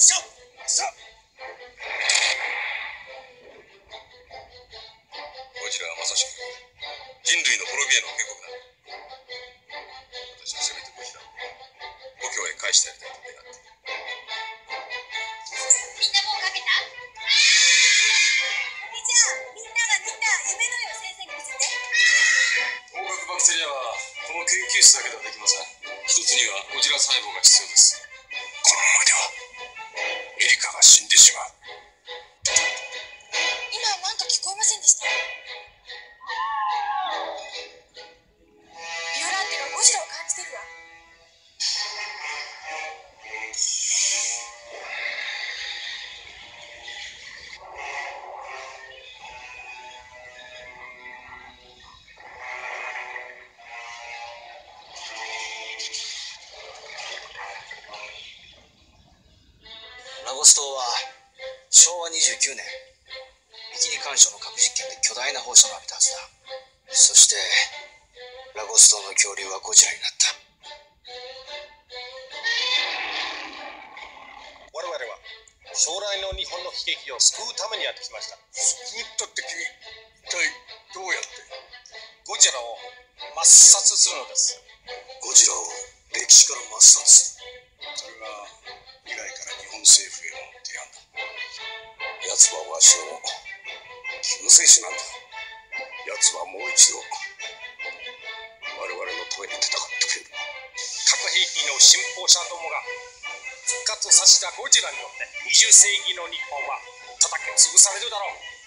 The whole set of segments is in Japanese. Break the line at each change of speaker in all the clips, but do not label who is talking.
しょよいしょゴジラはまさしく人類の滅びへの警告だ私はせめてゴジラを故郷へ帰してやりたいと願っている
みんなもうかけたみちゃんみんながみんな夢の絵を先生に見せて
光学バクテリアはこの研究室だけではできません一つにはゴジラ細胞が必要ですが死んでしまう。
昭和29年ビキニ干渉の核実験で巨大な放射能を浴びたはずだ。そしてラゴス島の恐竜はゴジラになった。
我々は将来の日本の悲劇を救うためにやってきました。
救ったって君一体どうやって？
ゴジラを抹殺するのです。
ゴジラを歴史から抹殺。それが未来から日本政府への奴はわしを救世主なんだ。奴はもう一度我々のために戦ってくれる。
核兵器の信奉者どもが復活させたゴジラによって20世紀の日本は叩き潰されるだろう。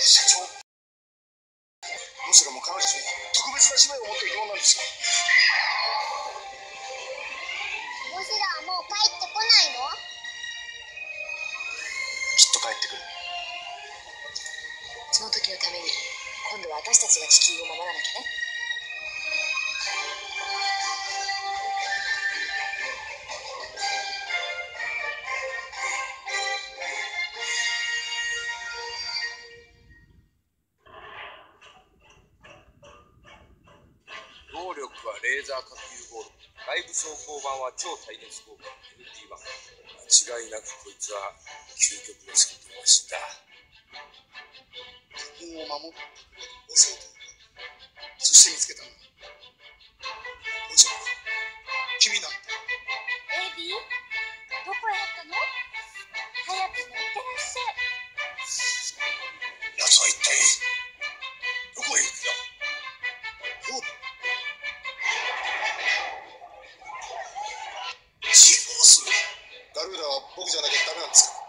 社長。ゴジラも彼女に特別な使命を持っているようなんですよ。
ゴジラはもう帰ってこないの？
きっと帰ってくる。
その時のために今度は私たちが地球を守らなきゃね
レーザー核融合外部装甲版は超耐熱合金 LT1
間違いなくこいつは究極の戦闘マシンだ日本を守る母性とそして見つけたの。ゴジラ君なんだ僕じゃなきゃダメなんですか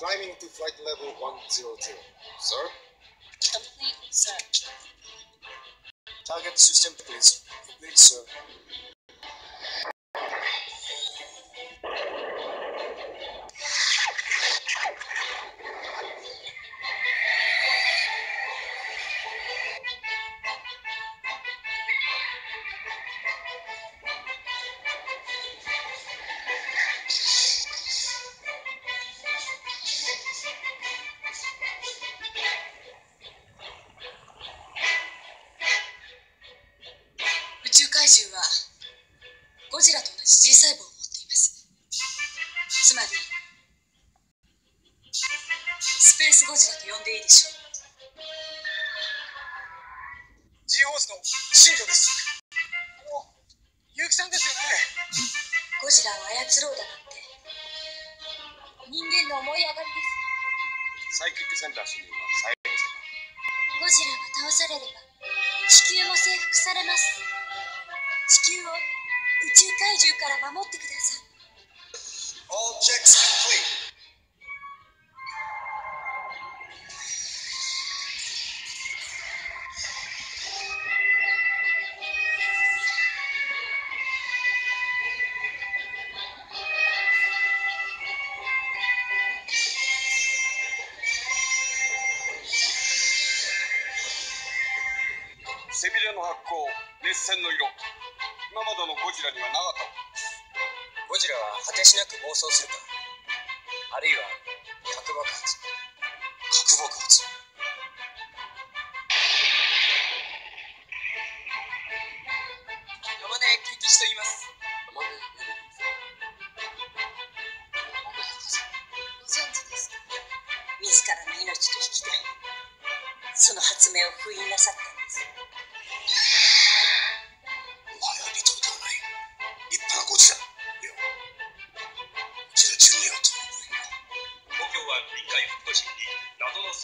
Climbing to flight level 100 Sir?
Complete, sir.
Target system please. Complete, sir.
ゴジラと同じ G 細胞を持っています。つまりスペースゴジラと呼んでいいでしょう。
ジーホースの新居です。お結城さんですよね。
ゴジラを操ろうだなんて人間の思い上がりです。
サイキックセンター主任はサイレンセ
ゴジラが倒されれば地球も征服されます。地球を宇宙怪獣から守ってください
All checks complete.
ゴ
背びれの発光熱線の色今までのゴジラにはなかった
ゴジラは果てしなく暴走するかあるいは核爆発。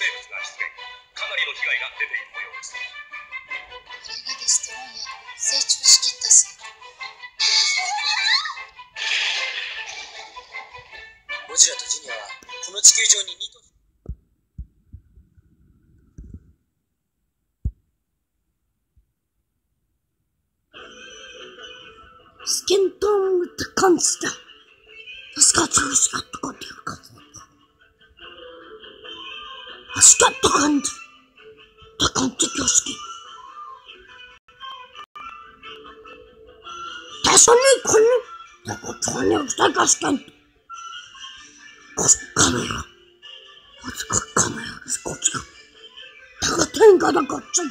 生物が出現かなりの被害が出ている模様です
これがデストロイヤーの成長しきった姿
ゴジラとジニアはこの地球上に2頭
スキントンって感じだ。確か調子がとかっていう感じだ。確かって感じ。って感じが好き。確かにこの、だからこの二かしかんと。こカメラ。こっちがカメラです、こっちが。だから天下だこっちが。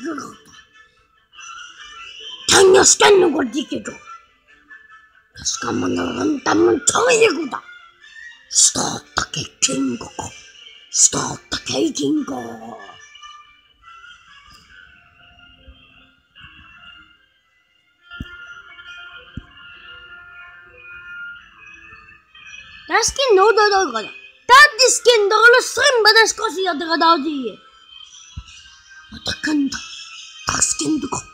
天下してんのができる。しかもなんだもんということ。スタータケキングコ。スタータケキング。Daskin no da da da. Daskin da da srim ba das kosi ya da da di. Atakan da. Daskin da ko.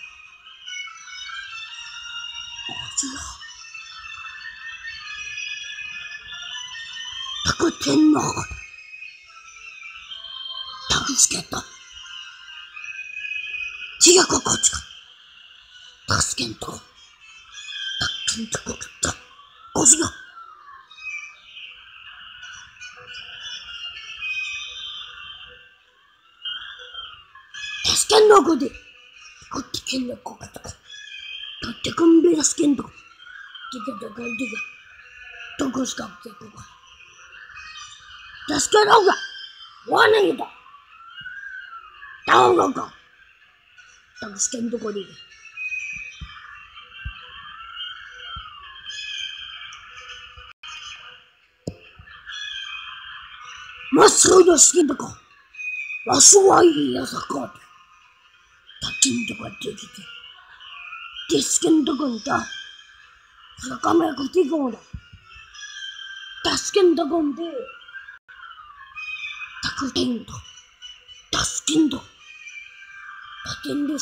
たく天皇が。たくすけと。ちがここちか。助けんとこ。たっけんとこった。おじや。助けんのこで。こってけんのこかとか。とってくんべらすけんと。てけとかんてけ。どこしかってこか。助けろが。わねえだ。どうが。助けんとこで。まっすぐのすけんとこ。わしはいいやさかで。たきんとかできて。デスケンとこんだ。さかめくてこうだ。たすけんとこんで。たくてんと。たすけんと。たてんで